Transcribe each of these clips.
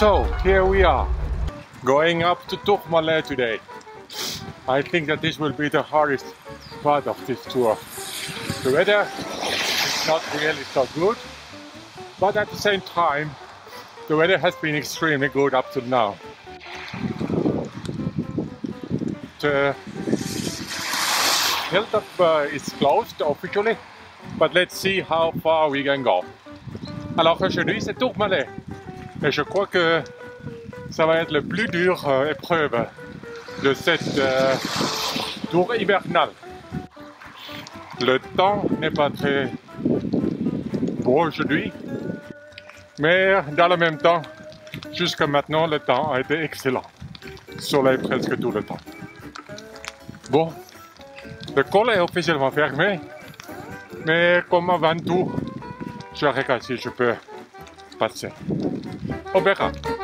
So here we are, going up to Tourmalet today. I think that this will be the hardest part of this tour. The weather is not really so good, but at the same time, the weather has been extremely good up to now. The hilltop uh, is closed officially, but let's see how far we can go. Alors aujourd'hui c'est Tourmalet et je crois que ça va être le plus dur euh, épreuve de cette euh, tour hivernale. Le temps n'est pas très beau aujourd'hui, mais dans le même temps, jusqu'à maintenant, le temps a été excellent. Soleil presque tout le temps. Bon, le col est officiellement fermé, mais comme avant tout, je regarde si je peux passer. On verra.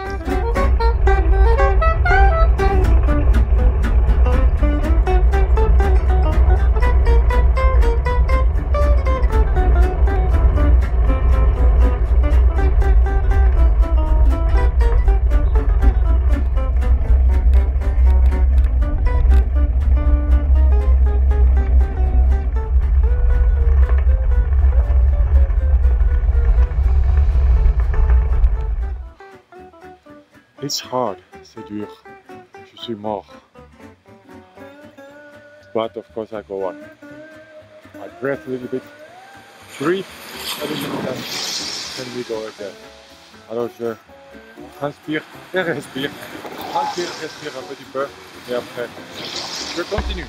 It's hard, c'est dur. Je suis mort. But of course I go on. I breathe a little bit, breathe a little bit, then we go again. Alors je transpire et respire. Transpire, respire un petit peu et après je continue.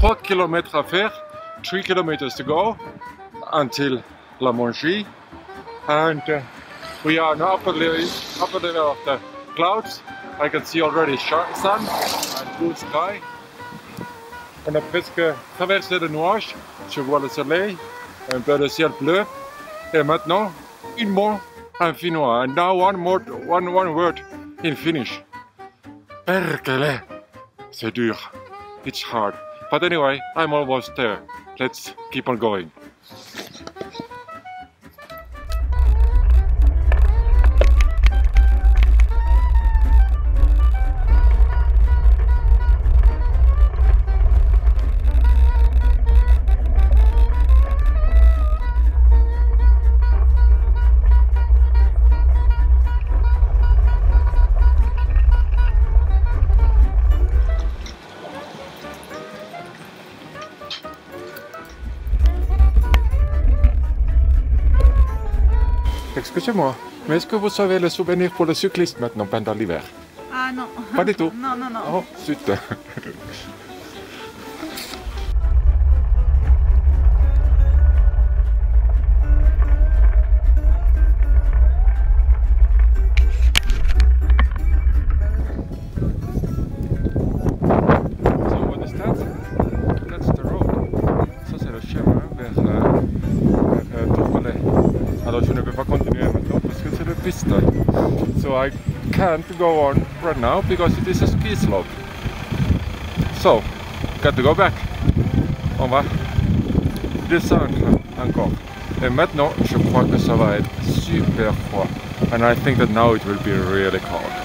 Trois kilomètres à faire, 3 kilometers to go until La Mongie. And uh, we are now upper level, upper level of the clouds. I can see already sun and blue sky. On a presque traversé le nuage. Je vois le soleil, un peu le ciel bleu. Et maintenant, une mot en finnois. And now one more, one, one word in Finnish. Perkele. C'est dur. It's hard. But anyway, I'm almost there. Let's keep on going. Excusez-moi, mais est-ce que vous savez le souvenir pour le cycliste maintenant pendant l'hiver? Ah non. Pas du tout. Non, non, non. Oh, zut. So I can't go on right now because it is a ski slope. So, got to go back. On va descendre encore. Et maintenant, je crois que ça va être super froid. And I think that now it will be really cold.